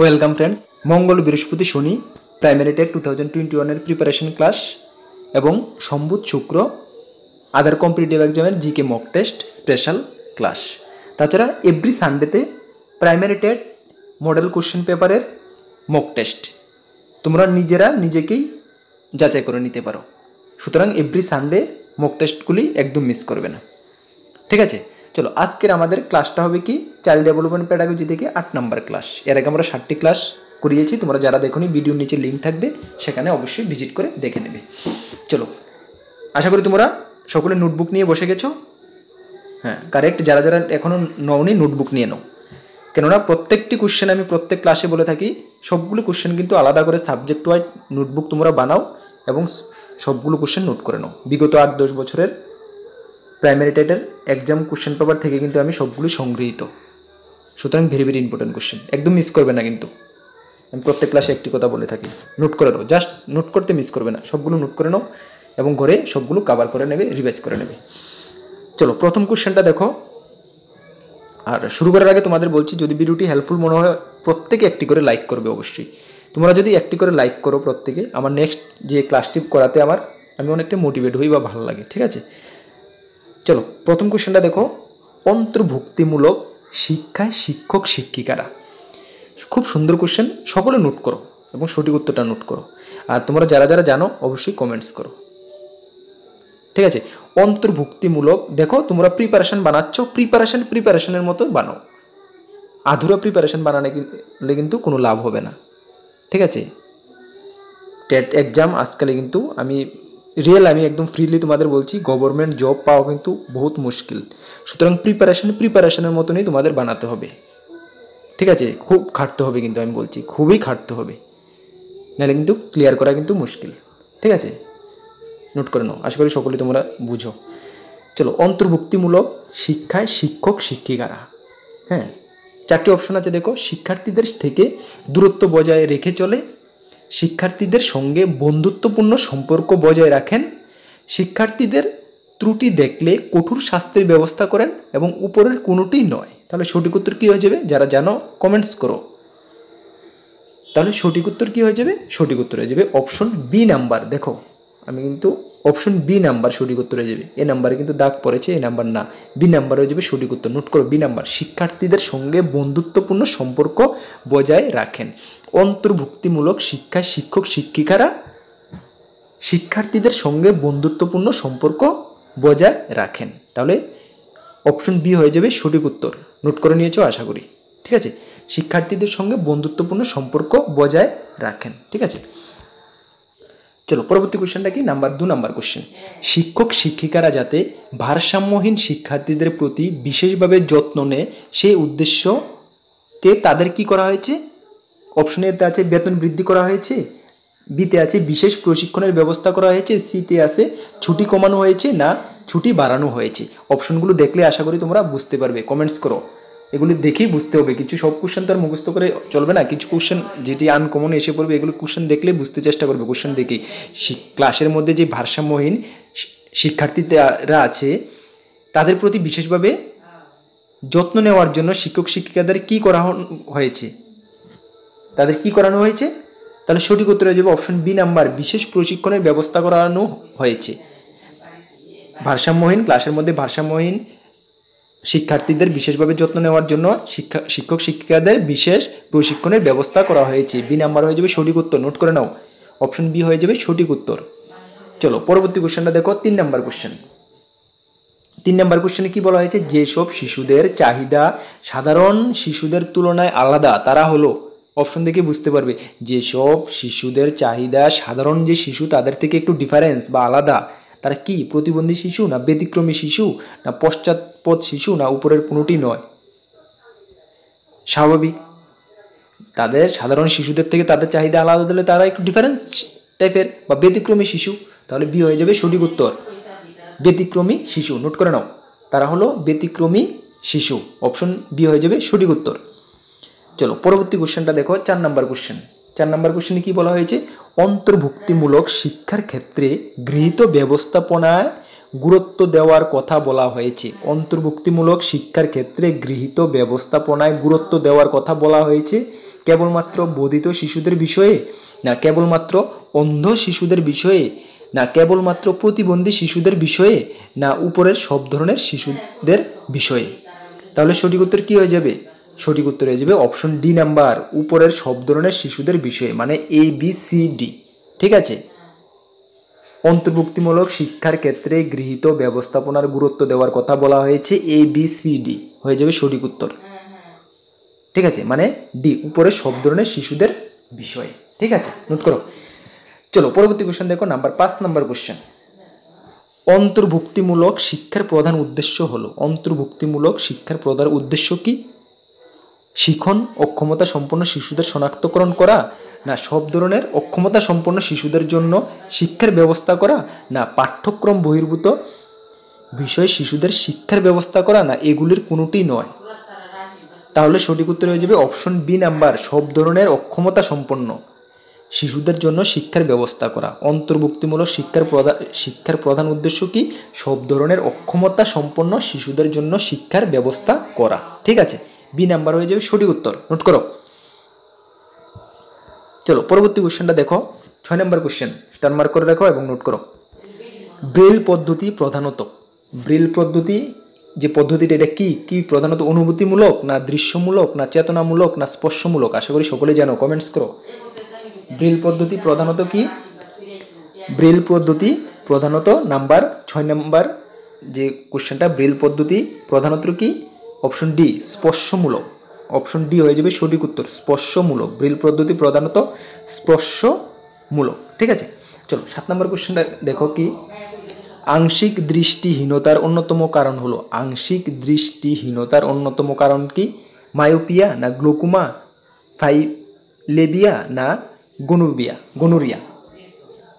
Welcome friends মঙ্গল বৃহস্পতি শনি primary TET two thousand twenty ওয়ানের প্রিপারেশন ক্লাস এবং সম্বুধ শুক্র আদার কম্পিটিটিভ এক্সামের GK mock test special class তাছাড়া এভরি সানডেতে প্রাইমারি টেট মডেল কোশ্চেন পেপারের মক টেস্ট তোমরা নিজেরা নিজেকেই যাচাই করে নিতে পারো। সুতরাং এভরি সানডে মক টেস্টগুলি একদম মিস করবে না। ঠিক আছে? চলো, আজকের আমাদের ক্লাসটা হবে কি? চাইল্ড ডেভেলপমেন্ট প্যাডাগজি থেকে আট নাম্বার ক্লাস এর আগে আমরা ষাটটি ক্লাস করিয়েছি, তোমরা যারা দেখোনি ভিডিওর নিচে লিঙ্ক থাকবে, সেখানে অবশ্যই ভিজিট করে দেখে নেবে। চলো, আশা করি তোমরা সকলে নোটবুক নিয়ে বসে গেছো। হ্যাঁ কারেক্ট যারা যারা এখনও নওনি নোটবুক নিয়ে নাও। কেননা প্রত্যেকটি কোশ্চেন আমি প্রত্যেক ক্লাসে বলে থাকি, সবগুলো কোশ্চেন কিন্তু আলাদা করে সাবজেক্ট ওয়াইজ নোটবুক তোমরা বানাও এবং সবগুলো কোশ্চেন নোট করে নাও। বিগত আট দশ বছরের প্রাইমারি টেটের এক্সাম কোশ্চেন পেপার থেকে কিন্তু আমি সবগুলি সংগৃহীত। সুতরাং ভেরি ভেরি ইম্পর্টেন্ট কোশ্চেন একদম মিস করবে না কিন্তু। আমি প্রত্যেক ক্লাসে একটি কথা বলে থাকি। নোট করে নাও। জাস্ট নোট করতে মিস করবে না। সবগুলো নোট করে নাও এবং ঘরে সবগুলো কাভার করে নেবে রিভাইজ করে নেবে। চলো, প্রথম কোশ্চেনটা দেখো। আর শুরু করার আগে তোমাদের বলছি, যদি ভিডিওটি হেল্পফুল মনে হয়, প্রত্যেকে একটি করে লাইক করবে অবশ্যই। তোমরা যদি একটি করে লাইক করো প্রত্যেকে, আমার নেক্সট যে ক্লাসটি করাতে আমার, আমি অনেকটা মোটিভেট হই বা ভালো লাগে, ঠিক আছে? চলো, প্রথম কোশ্চেনটা দেখো। অন্তর্ভুক্তিমূলক শিক্ষায় শিক্ষক শিক্ষিকারা। খুব সুন্দর কোশ্চেন সকলে নোট করো এবং সঠিক উত্তরটা নোট করো। আর তোমরা যারা যারা জানো, অবশ্যই কমেন্টস করো। ঠিক আছে? অন্তর্ভুক্তিমূলক, দেখো, তোমরা প্রিপারেশন বানাচ্ছ প্রিপারেশন প্রিপারেশনের মতো বানাও। আধুরা প্রিপারেশন বানালে কিন্তু কোনো লাভ হবে না। ঠিক আছে? টেট এক্সাম আজকালে কিন্তু আমি রিয়েল আমি একদম ফ্রিলি তোমাদের বলছি গভর্নমেন্ট জব পাওয়া কিন্তু বহুত মুশকিল। সুতরাং প্রিপারেশন প্রিপারেশনের মতনই তোমাদের বানাতে হবে। ঠিক আছে? খুব খাটতে হবে কিন্তু আমি বলছি, খুবই খাটতে হবে। নাহলে কিন্তু ক্লিয়ার করা কিন্তু মুশকিল। ঠিক আছে? নোট করে নাও। আশা করি সকলে তোমরা বুঝো। চলো, অন্তর্ভুক্তিমূলক শিক্ষায় শিক্ষক, শিক্ষিকারা। হ্যাঁ? চারটি অপশন আছে দেখো। শিক্ষার্থীদের থেকে দূরত্ব বজায় রেখে চলে শিক্ষার্থীদের সঙ্গে বন্ধুত্বপূর্ণ সম্পর্ক বজায় রাখেন। শিক্ষার্থীদের ত্রুটি দেখলে কঠোর শাস্তির ব্যবস্থা করেন এবং উপরের কোনোটি নয়। তাহলে সঠিক উত্তর কী হয়ে যাবে? যারা জানো কমেন্টস করো। তাহলে সঠিক উত্তর কী হয়ে যাবে? সঠিক উত্তর হয়ে যাবে অপশন বি নাম্বার দেখো, আমি কিন্তু অপশন বি নাম্বার সঠিক উত্তর হয়ে যাবে। এ নাম্বারে কিন্তু দাগ পড়েছে, এ নাম্বার না। বি নাম্বার হয়ে যাবে সঠিক উত্তর। নোট করো, বি নাম্বার। শিক্ষার্থীদের সঙ্গে বন্ধুত্বপূর্ণ সম্পর্ক বজায় রাখেন। অন্তর্ভুক্তিমূলক শিক্ষা শিক্ষক, শিক্ষিকারা শিক্ষার্থীদের সঙ্গে বন্ধুত্বপূর্ণ সম্পর্ক বজায় রাখেন। তাহলে অপশন বি হয়ে যাবে সঠিক উত্তর। নোট করে নিয়েছো, আশা করি। ঠিক আছে? শিক্ষার্থীদের সঙ্গে বন্ধুত্বপূর্ণ সম্পর্ক বজায় রাখেন। ঠিক আছে? চলো, পরবর্তী কোশ্চেনটা কি? নাম্বার দু নাম্বার কোশ্চেন শিক্ষক, শিক্ষিকারা যাতে ভারসাম্যহীন শিক্ষার্থীদের প্রতি বিশেষভাবে যত্ন নেয়, সেই উদ্দেশ্যকে তাদের কি করা হয়েছে? অপশন এতে আছে বেতন বৃদ্ধি করা হয়েছে বিতে আছে বিশেষ প্রশিক্ষণের ব্যবস্থা করা হয়েছে সিতে আছে ছুটি কমানো হয়েছে না ছুটি বাড়ানো হয়েছে। অপশনগুলো দেখলে আশা করি তোমরা বুঝতে পারবে। কমেন্টস করো। এগুলি দেখেই বুঝতে হবে। কিছু সব কোশ্চেন তো আর মুখস্থ করে চলবে না। কিছু কোশ্চেন যেটি আনকমন এসে পড়বে, এগুলো কোশ্চেন দেখলে বুঝতে চেষ্টা করবে কোশ্চেন দেখেই। ক্লাসের মধ্যে যে ভারসাম্যহীন শিক্ষার্থীরা আছে, তাদের প্রতি বিশেষভাবে যত্ন নেওয়ার জন্য শিক্ষক শিক্ষিকাদের কি করা হয়েছে? তাদের কি করানো হয়েছে? তাহলে সঠিক উত্তর হয়ে যাবে অপশন বি নাম্বার বিশেষ প্রশিক্ষণের ব্যবস্থা করানো হয়েছে। ভারসাম্যহীন ক্লাসের মধ্যে ভারসাম্যহীন শিক্ষার্থীদের বিশেষভাবে যত্ন নেওয়ার জন্য শিক্ষা শিক্ষক শিক্ষিকাদের বিশেষ প্রশিক্ষণের ব্যবস্থা করা হয়েছে। বি নাম্বার হয়ে যাবে সঠিক উত্তর। নোট করে নাও। অপশন বি হয়ে যাবে সঠিক উত্তর। চলো, পরবর্তী কোশ্চেনটা দেখো, তিন নাম্বার কোশ্চেন। তিন নাম্বার কোশ্চেনে কি বলা হয়েছে? যেসব শিশুদের চাহিদা সাধারণ শিশুদের তুলনায় আলাদা, তারা হলো। অপশন দেখে বুঝতে পারবে। যেসব শিশুদের চাহিদা সাধারণ যে শিশু, তাদের থেকে একটু ডিফারেন্স বা আলাদা। তারা কি, প্রতিবন্ধী শিশু না ব্যতিক্রমী শিশু না পশ্চাৎপদ শিশু না উপরের কোনোটি নয়? স্বাভাবিক। তাদের সাধারণ শিশুদের থেকে তাদের চাহিদা আলাদা দিলে তারা একটু ডিফারেন্স টাইপের বা ব্যতিক্রমী শিশু, তাহলে বি হয়ে যাবে সঠিক উত্তর। ব্যতিক্রমী শিশু নোট করে নাও। তারা হলো ব্যতিক্রমী শিশু অপশন বি হয়ে যাবে সঠিক উত্তর। চলো, পরবর্তী কোশ্চেনটা দেখো, চার নাম্বার কোশ্চেন চার নাম্বার কোশ্চেনে কি বলা হয়েছে? অন্তর্ভুক্তিমূলক শিক্ষার ক্ষেত্রে গৃহীত ব্যবস্থাপনায় গুরুত্ব দেওয়ার কথা বলা হয়েছে। অন্তর্ভুক্তিমূলক শিক্ষার ক্ষেত্রে গৃহীত ব্যবস্থাপনায় গুরুত্ব দেওয়ার কথা বলা হয়েছে। কেবলমাত্র বোধিত শিশুদের বিষয়ে না কেবলমাত্র অন্ধ শিশুদের বিষয়ে না কেবলমাত্র প্রতিবন্ধী শিশুদের বিষয়ে না উপরের সব ধরনের শিশুদের বিষয়ে? তাহলে সঠিক উত্তর কী হয়ে যাবে? সঠিক উত্তর হয়ে যাবে অপশন ডি নাম্বার উপরের সব ধরনের শিশুদের বিষয়ে মানে এ বি সি ডি ঠিক আছে? অন্তর্ভুক্তিমূলক শিক্ষার ক্ষেত্রে গৃহীত ব্যবস্থাপনার গুরুত্ব দেওয়ার কথা বলা হয়েছে এ বি সি ডি হয়ে যাবে সঠিক উত্তর। ঠিক আছে? মানে ডি উপরে সব ধরনের শিশুদের বিষয়ে, ঠিক আছে? নোট করো। চলো, পরবর্তী কোশ্চেন দেখো নাম্বার পাঁচ নাম্বার কোশ্চেন অন্তর্ভুক্তিমূলক শিক্ষার প্রধান উদ্দেশ্য হলো, অন্তর্ভুক্তিমূলক শিক্ষার প্রধান উদ্দেশ্য কি? শিখন, অক্ষমতা সম্পন্ন শিশুদের শনাক্তকরণ করা, না সব ধরনের অক্ষমতা সম্পন্ন শিশুদের জন্য শিক্ষার ব্যবস্থা করা, না পাঠ্যক্রম বহির্ভূত বিষয়ে শিশুদের শিক্ষার ব্যবস্থা করা, না এগুলির কোনোটি নয়। তাহলে সঠিক উত্তর হয়ে যাবে অপশন বি নাম্বার, সব ধরনের অক্ষমতা সম্পন্ন শিশুদের জন্য শিক্ষার ব্যবস্থা করা। অন্তর্ভুক্তিমূলক শিক্ষার প্রধান শিক্ষার প্রধান উদ্দেশ্য কি? সব ধরনের অক্ষমতা সম্পন্ন শিশুদের জন্য শিক্ষার ব্যবস্থা করা। ঠিক আছে? বি নাম্বার হয়ে যাবে সঠিক উত্তর। নোট করো। চলো, পরবর্তী কোশ্চেনটা দেখো। ছয় নম্বর কোশ্চেন। স্টার মার্ক করে রাখো এবং নোট করো। ব্রেল পদ্ধতি প্রধানত। ব্রেল পদ্ধতি যে পদ্ধতিটা, এটা কি? কি প্রধানত অনুভূতিমূলক না দৃশ্যমূলক না চেতনামূলক না স্পর্শমূলক? আশা করি সকলে জানো। কমেন্টস করো। ব্রেল পদ্ধতি প্রধানত কি? ব্রেল পদ্ধতি প্রধানত নাম্বার, ছয় নাম্বার যে কোশ্চেনটা, ব্রেল পদ্ধতি প্রধানত কি? অপশন ডি, স্পর্শমূলক। অপশন ডি হয়ে যাবে সঠিক উত্তর, স্পর্শমূলক। ব্রিল পদ্ধতি প্রধানত স্পর্শমূলক। ঠিক আছে? চলো, সাত নম্বর কোশ্চেনটা দেখো কি? আংশিক দৃষ্টিহীনতার অন্যতম কারণ হলো, আংশিক দৃষ্টিহীনতার অন্যতম কারণ কি? মায়োপিয়া না গ্লোকুমা, ফাইলেবিয়া না গনুবিয়া গনুরিয়া।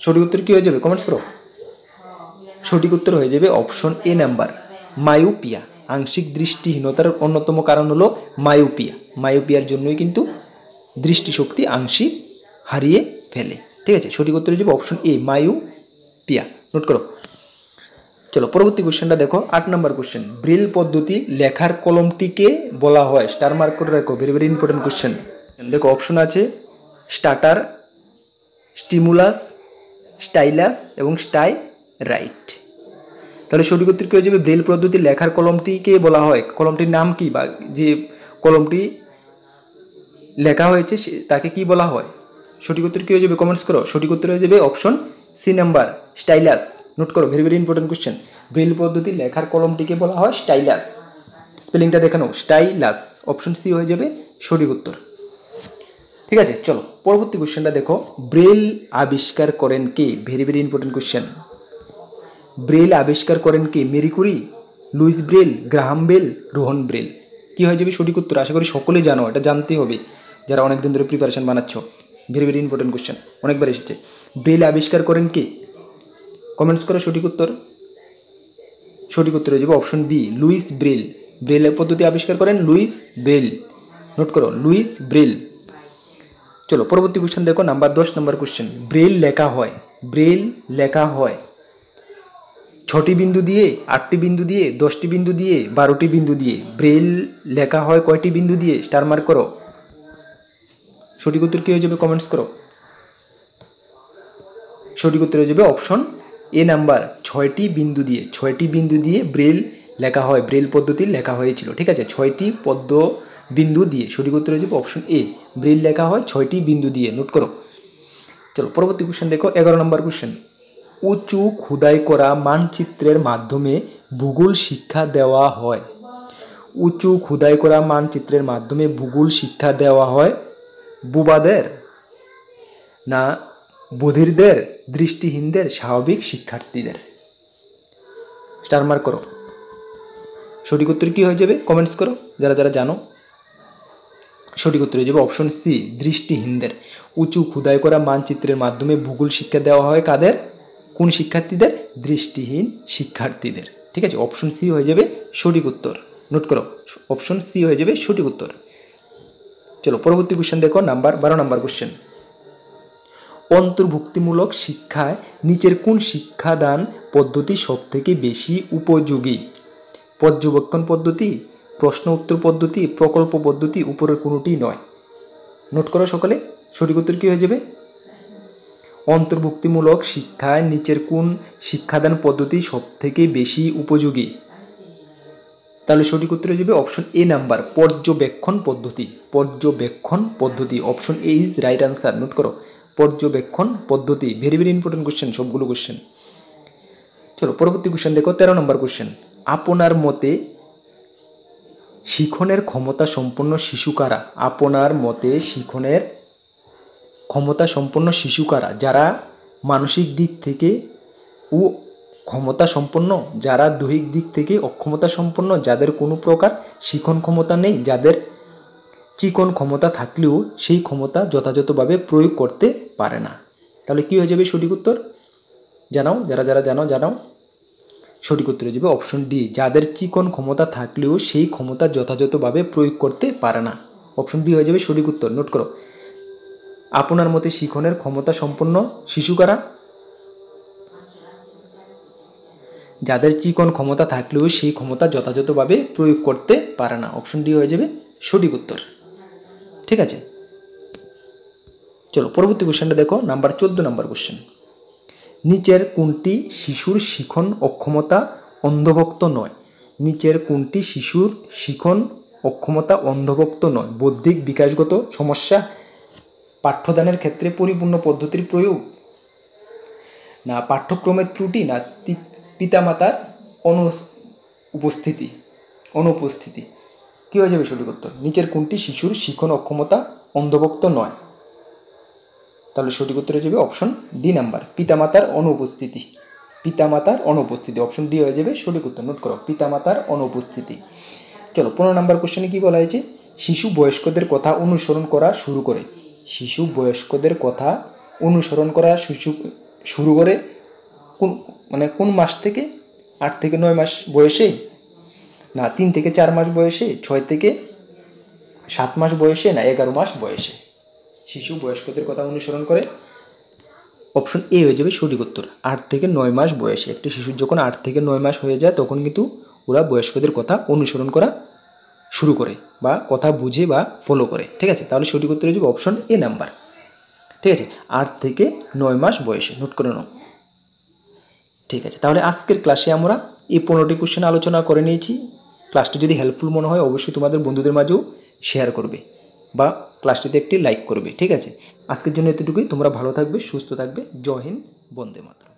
সঠিক উত্তর কি হয়ে যাবে? কমেন্টস করো। সঠিক উত্তর হয়ে যাবে অপশন এ নাম্বার, মায়োপিয়া। আংশিক দৃষ্টিহীনতার অন্যতম কারণ হলো মায়োপিয়া। মায়োপিয়ার জন্যই কিন্তু দৃষ্টিশক্তি আংশিক হারিয়ে ফেলে। ঠিক আছে? সঠিক উত্তর হয়ে যাবে অপশন এ মায়োপিয়া। নোট করো। চলো, পরবর্তী কোশ্চেনটা দেখো। আট নম্বর কোশ্চেন ব্রিল পদ্ধতি লেখার কলমটিকে বলা হয়। স্টার মার্ক করে রাখো। ভেরি ভেরি ইম্পর্টেন্ট কোশ্চেন দেখো অপশন আছে স্টার্টার স্টিমুলাস স্টাইলাস এবং স্টাই রাইট তাহলে সঠিক উত্তর কী হয়ে যাবে? ব্রেল পদ্ধতি লেখার কলমটিকে বলা হয়? কলমটির নাম কি? বা যে কলমটি লেখা হয়েছে তাকে কি বলা হয়? সঠিক উত্তর কী হয়ে যাবে? কমেন্টস করো। সঠিক উত্তর হয়ে যাবে option C number stylus note করো very very important question Braille পদ্ধতি লেখার কলমটিকে বলা হয় স্টাইলাস স্পেলিংটা দেখানো। স্টাইলাস অপশন সি হয়ে যাবে সঠিক উত্তর। ঠিক আছে, চলো, পরবর্তী কোশ্চেনটা দেখো। ব্রেল আবিষ্কার করেন কে? Very very important question Braille আবিষ্কার করেন কে? Marie Curie Louis Braille, Graham Bell, Rohan Braille. কি হয়ে যাবে সঠিক উত্তর? আশা করি সকলেই জানো, এটা জানতেই হবে, যারা অনেকদিন ধরে প্রিপারেশান বানাচ্ছ। ভেরি ভেরি ইম্পর্টেন্ট কোশ্চেন অনেকবার এসেছে। ব্রেল আবিষ্কার করেন কে? কমেন্টস করো সঠিক উত্তর। সঠিক উত্তর হয়ে যাবে অপশন বি লুইস ব্রেল। ব্রেলের পদ্ধতি আবিষ্কার করেন লুইস ব্রেল। নোট করো, লুইস ব্রেল। চলো, পরবর্তী কোশ্চেন দেখো নাম্বার দশ নাম্বার কোশ্চেন ব্রেল লেখা হয়, ব্রেল লেখা হয়। ছটি বিন্দু দিয়ে, আটটি বিন্দু দিয়ে, দশটি বিন্দু দিয়ে, বারোটি বিন্দু দিয়ে। ব্রেল লেখা হয় কয়টি বিন্দু দিয়ে? স্টার মার্ক করো। সঠিক উত্তর কী হয়ে যাবে? কমেন্টস করো। সঠিক উত্তর হয়ে যাবে অপশন এ নাম্বার, ছয়টি বিন্দু দিয়ে। ছয়টি বিন্দু দিয়ে ব্রেল লেখা হয়, ব্রেল পদ্ধতি লেখা হয়েছিল, ঠিক আছে? ছয়টি পদ্ম বিন্দু দিয়ে। সঠিক উত্তর হয়ে যাবে অপশন এ। ব্রেল লেখা হয় ছয়টি বিন্দু দিয়ে। নোট করো। চলো, পরবর্তী কোশ্চেন দেখো, এগারো নম্বর কোশ্চেন উঁচু খুদাই করা মানচিত্রের মাধ্যমে ভূগোল শিক্ষা দেওয়া হয়। উঁচু খুদাই করা মানচিত্রের মাধ্যমে ভূগোল শিক্ষা দেওয়া হয়। বুবাদের না বধিরদের, দৃষ্টিহীনদের, স্বাভাবিক শিক্ষার্থীদের। স্টার মার্ক করো। সঠিক উত্তর কী হয়ে যাবে? কমেন্টস করো। যারা যারা জানো, সঠিক উত্তর হয়ে যাবে অপশন সি দৃষ্টিহীনদের। উঁচু খুদাই করা মানচিত্রের মাধ্যমে ভূগোল শিক্ষা দেওয়া হয় কাদের? কোন শিক্ষার্থীদের? দৃষ্টিহীন শিক্ষার্থীদের। ঠিক আছে? অপশন সি হয়ে যাবে সঠিক উত্তর। নোট করো অপশন সি হয়ে যাবে সঠিক উত্তর। চলো, পরবর্তী কোশ্চেন দেখো নাম্বার বারো নাম্বার কোশ্চেন অন্তর্ভুক্তিমূলক শিক্ষায় নিচের কোন শিক্ষাদান পদ্ধতি সব থেকে বেশি উপযোগী? পর্যবেক্ষণ পদ্ধতি, প্রশ্ন উত্তর পদ্ধতি, প্রকল্প পদ্ধতি উপরের কোনোটি নয়? নোট করো সকলে, সঠিক উত্তর কী হয়ে যাবে? অন্তর্ভুক্তিমূলক শিক্ষায় নিচের কোন শিক্ষাদান পদ্ধতি সবথেকে বেশি উপযোগী? তাহলে সঠিক উত্তর হয়ে যাবে অপশন এ নাম্বার পর্যবেক্ষণ পদ্ধতি। পর্যবেক্ষণ পদ্ধতি option A is right answer note করো। পর্যবেক্ষণ পদ্ধতি ভেরি ভেরি ইম্পর্টেন্ট কোশ্চেন সবগুলো কোশ্চেন চলো, পরবর্তী কোশ্চেন দেখো, তেরো নম্বর কোশ্চেন আপনার মতে শিখনের ক্ষমতা সম্পন্ন শিশু কারা? আপনার মতে শিখনের ক্ষমতা সম্পন্ন শিশু কারা যারা মানসিক দিক থেকে ও ক্ষমতা সম্পন্ন যারা দৈহিক দিক থেকে অক্ষমতা সম্পন্ন যাদের কোনো প্রকার শিখন ক্ষমতা নেই, যাদের চিকন ক্ষমতা থাকলেও সেই ক্ষমতা যথাযথভাবে প্রয়োগ করতে পারে না। তাহলে কী হয়ে যাবে সঠিক উত্তর? জানাও, যারা যারা জানো জানাও। সঠিক উত্তর হয়ে যাবে অপশন ডি যাদের চিকন ক্ষমতা থাকলেও সেই ক্ষমতা যথাযথভাবে প্রয়োগ করতে পারে না। অপশন ডি হয়ে যাবে সঠিক উত্তর নোট করো। আপনার মতে শিখনের ক্ষমতা সম্পন্ন শিশু কারা যাদের চিকন ক্ষমতা থাকলেও সেই ক্ষমতা যথাযথভাবে প্রয়োগ করতে পারে না। অপশন ডি হয়ে যাবে সঠিক উত্তর। ঠিক আছে? চলো পরবর্তী কোশ্চেনটা দেখো নাম্বার চোদ্দ নাম্বার কোশ্চেন নিচের কোনটি শিশুর শিখন অক্ষমতা অন্ধভক্ত নয়? নিচের কোনটি শিশুর শিখন অক্ষমতা অন্ধভক্ত নয়? বৌদ্ধিক বিকাশগত সমস্যা পাঠ্যদানের ক্ষেত্রে পরিপূর্ণ পদ্ধতির প্রয়োগ। না পাঠ্যক্রমের ত্রুটি, না পিতামাতার অনু, উপস্থিতি, অনুপস্থিতি। কী হয়ে যাবে সঠিক উত্তর? নিচের কোনটি শিশুর শিখন অক্ষমতা অন্ধভক্ত নয়। তাহলে সঠিক উত্তর হয়ে যাবে অপশন ডি নাম্বার, পিতামাতার অনুপস্থিতি। পিতামাতার অনুপস্থিতি, অপশন ডি হয়ে যাবে সঠিক উত্তর, নোট করো, পিতামাতার অনুপস্থিতি। চলো, পনেরো নাম্বার কোশ্চেনে কী বলা হয়েছে? শিশু বয়স্কদের কথা অনুসরণ করা শুরু করে। শিশু বয়স্কদের কথা অনুসরণ করা শিশু শুরু করে কোন মানে কোন মাস থেকে আট থেকে নয় মাস বয়সে? না, তিন থেকে চার মাস বয়সে, ছয় থেকে সাত মাস বয়সে, না, এগারো মাস বয়সে। শিশু বয়স্কদের কথা অনুসরণ করে। অপশন এ হয়ে যাবে সঠিক উত্তর। আট থেকে নয় মাস বয়সে। একটি শিশুর যখন আট থেকে নয় মাস হয়ে যায়, তখন কিন্তু ওরা বয়স্কদের কথা অনুসরণ করা শুরু করে বা কথা বুঝে বা ফলো করে, ঠিক আছে? তাহলে সঠিক উত্তর হয়ে যাবে অপশন এ নাম্বার ঠিক আছে? আট থেকে নয় মাস বয়সে নোট করে নাও। ঠিক আছে, তাহলে আজকের ক্লাসে আমরা এই পনেরোটি কোশ্চেন আলোচনা করে নিয়েছি। ক্লাসটি যদি হেল্পফুল মনে হয়, অবশ্যই তোমাদের বন্ধুদের মাঝেও শেয়ার করবে বা ক্লাসটিতে একটি লাইক করবে, ঠিক আছে? আজকের জন্য এতটুকুই, তোমরা ভালো থাকবে, সুস্থ থাকবে। জয় হিন্দ, বন্দে মাতরম।